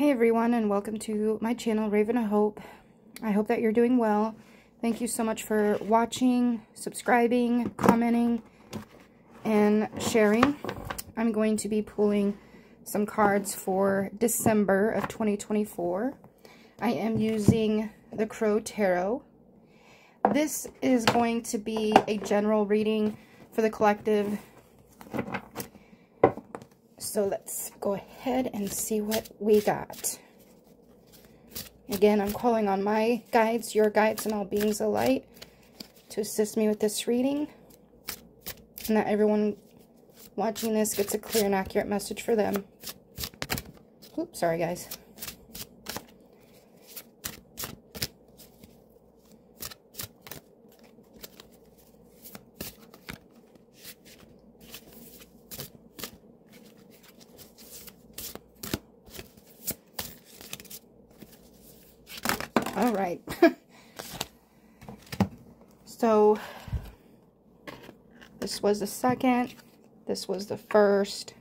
Hey everyone and welcome to my channel Raven of Hope. I hope that you're doing well. Thank you so much for watching, subscribing, commenting, and sharing. I'm going to be pulling some cards for December of 2024. I am using the Crow Tarot. This is going to be a general reading for the collective so let's go ahead and see what we got. Again, I'm calling on my guides, your guides, and all beings of light to assist me with this reading. And that everyone watching this gets a clear and accurate message for them. Oops, sorry guys. All right. so, this was the second. This was the first.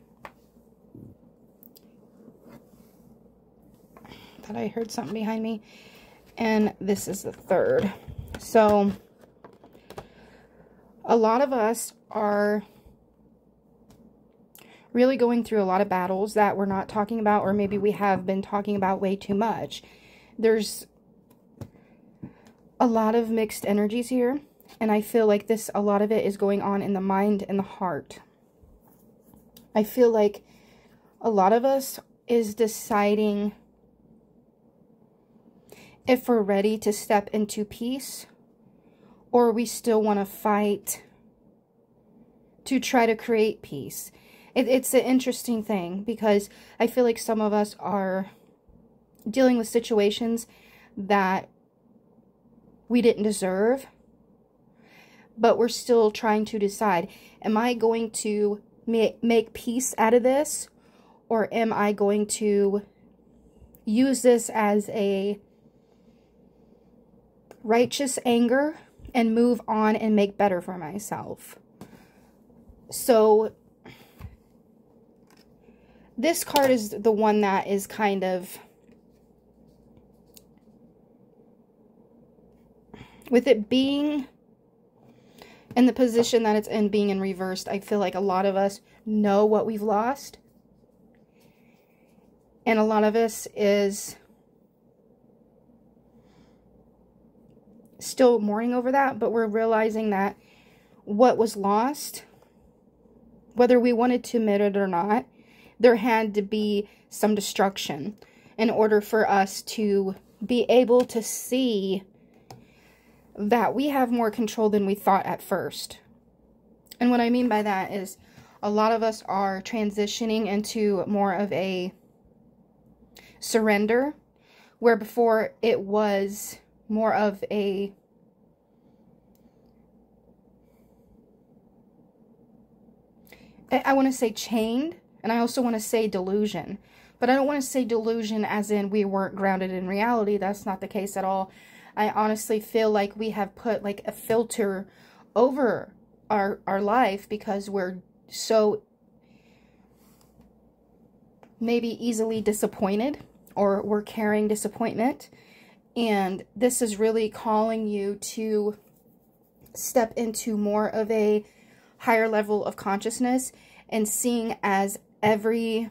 Thought I heard something behind me. And this is the third. So, a lot of us are really going through a lot of battles that we're not talking about or maybe we have been talking about way too much. There's a lot of mixed energies here. And I feel like this, a lot of it is going on in the mind and the heart. I feel like a lot of us is deciding if we're ready to step into peace or we still want to fight to try to create peace. It, it's an interesting thing because I feel like some of us are dealing with situations that we didn't deserve. But we're still trying to decide, am I going to make peace out of this? Or am I going to use this as a righteous anger and move on and make better for myself? So this card is the one that is kind of with it being in the position that it's in being in reversed, I feel like a lot of us know what we've lost. And a lot of us is still mourning over that, but we're realizing that what was lost, whether we wanted to admit it or not, there had to be some destruction in order for us to be able to see that we have more control than we thought at first. And what I mean by that is a lot of us are transitioning into more of a surrender, where before it was more of a I want to say chained, and I also want to say delusion. But I don't want to say delusion as in we weren't grounded in reality. That's not the case at all. I honestly feel like we have put like a filter over our our life because we're so maybe easily disappointed or we're carrying disappointment. And this is really calling you to step into more of a higher level of consciousness and seeing as every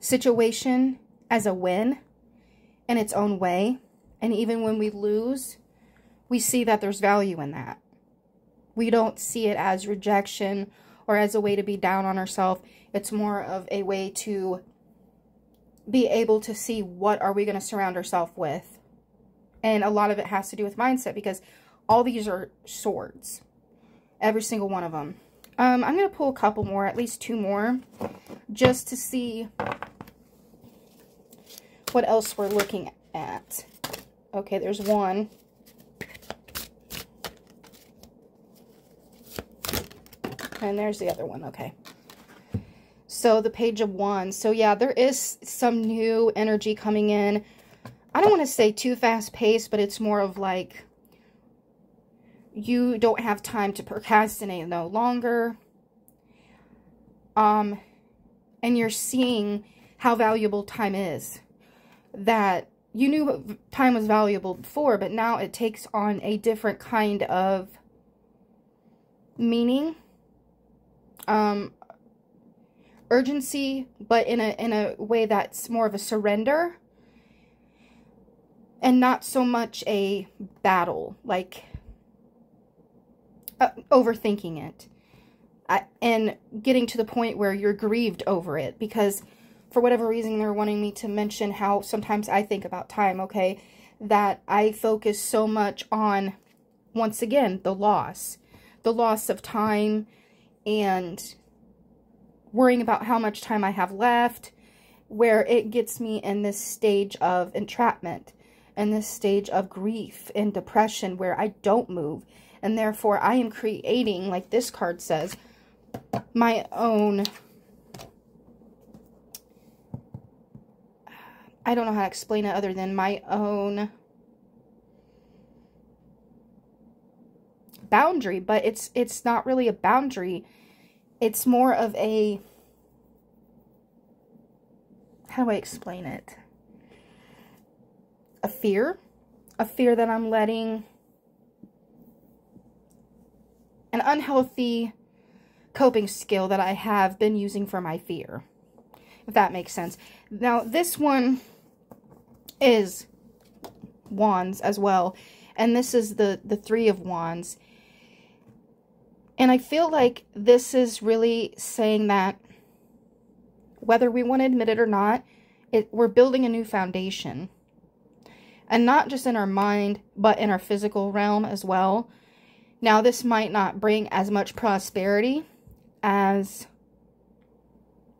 situation as a win in its own way. And even when we lose, we see that there's value in that. We don't see it as rejection or as a way to be down on ourselves. It's more of a way to be able to see what are we going to surround ourselves with. And a lot of it has to do with mindset because all these are swords. Every single one of them. Um, I'm going to pull a couple more, at least two more, just to see what else we're looking at. Okay, there's one. And there's the other one, okay. So the page of wands. So yeah, there is some new energy coming in. I don't want to say too fast paced, but it's more of like you don't have time to procrastinate no longer. Um, and you're seeing how valuable time is. That you knew time was valuable before, but now it takes on a different kind of meaning, um, urgency, but in a in a way that's more of a surrender and not so much a battle, like uh, overthinking it. I, and getting to the point where you're grieved over it because for whatever reason they're wanting me to mention how sometimes I think about time, okay? That I focus so much on, once again, the loss. The loss of time and worrying about how much time I have left, where it gets me in this stage of entrapment and this stage of grief and depression where I don't move. And therefore, I am creating, like this card says, my own I don't know how to explain it other than my own boundary, but it's it's not really a boundary. It's more of a how do I explain it? A fear, a fear that I'm letting an unhealthy coping skill that I have been using for my fear. If that makes sense. Now, this one is wands as well. And this is the, the three of wands. And I feel like this is really saying that whether we want to admit it or not, it, we're building a new foundation. And not just in our mind, but in our physical realm as well. Now, this might not bring as much prosperity as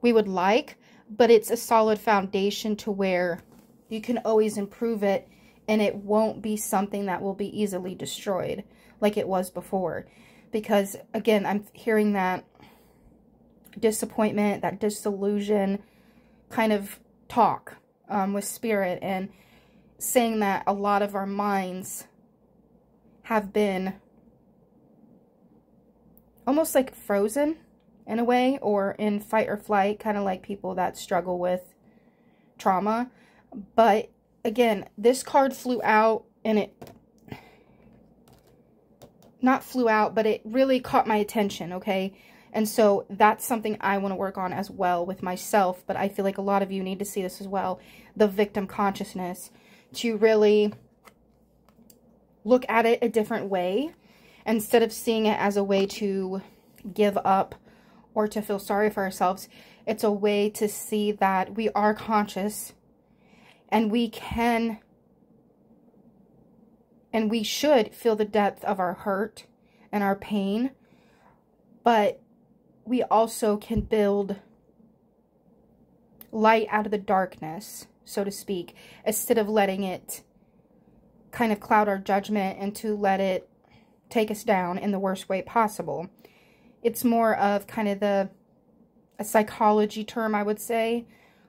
we would like, but it's a solid foundation to where you can always improve it and it won't be something that will be easily destroyed like it was before. Because, again, I'm hearing that disappointment, that disillusion kind of talk um, with spirit and saying that a lot of our minds have been almost like frozen in a way or in fight or flight, kind of like people that struggle with trauma. But again, this card flew out and it not flew out, but it really caught my attention, okay? And so that's something I want to work on as well with myself, but I feel like a lot of you need to see this as well. The victim consciousness to really look at it a different way instead of seeing it as a way to give up or to feel sorry for ourselves. It's a way to see that we are conscious and we can and we should feel the depth of our hurt and our pain, but we also can build light out of the darkness, so to speak, instead of letting it kind of cloud our judgment and to let it take us down in the worst way possible. It's more of kind of the a psychology term, I would say,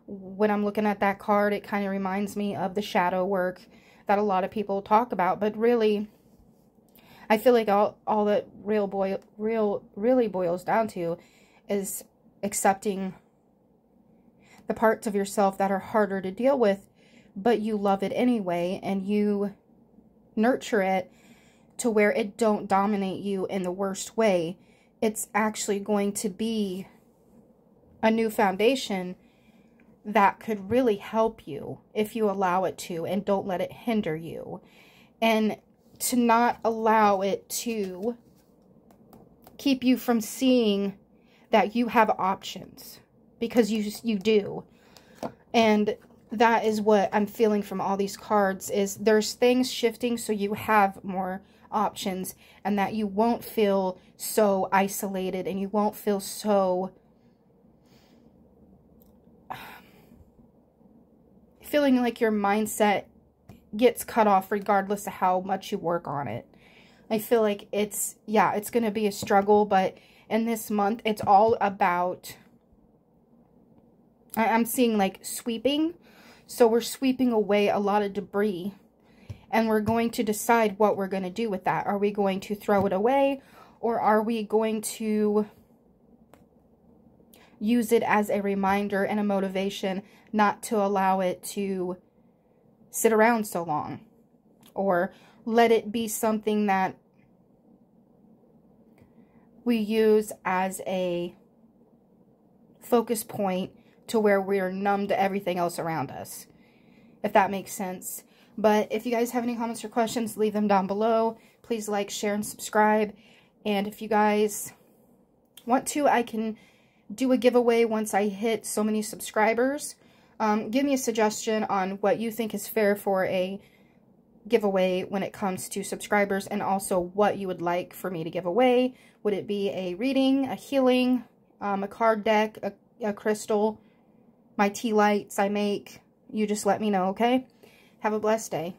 when I'm looking at that card, it kind of reminds me of the shadow work that a lot of people talk about. But really, I feel like all, all that real boy, real, really boils down to is accepting the parts of yourself that are harder to deal with, but you love it anyway, and you nurture it to where it don't dominate you in the worst way. It's actually going to be a new foundation that could really help you if you allow it to and don't let it hinder you. And to not allow it to keep you from seeing that you have options because you you do. And that is what I'm feeling from all these cards is there's things shifting so you have more options and that you won't feel so isolated and you won't feel so feeling like your mindset gets cut off regardless of how much you work on it. I feel like it's, yeah, it's going to be a struggle, but in this month, it's all about, I'm seeing like sweeping. So we're sweeping away a lot of debris and we're going to decide what we're going to do with that. Are we going to throw it away or are we going to use it as a reminder and a motivation not to allow it to sit around so long or let it be something that we use as a focus point to where we're numb to everything else around us, if that makes sense. But if you guys have any comments or questions, leave them down below. Please like, share, and subscribe. And if you guys want to, I can do a giveaway once I hit so many subscribers. Um, give me a suggestion on what you think is fair for a giveaway when it comes to subscribers and also what you would like for me to give away. Would it be a reading, a healing, um, a card deck, a, a crystal, my tea lights I make? You just let me know, okay? Have a blessed day.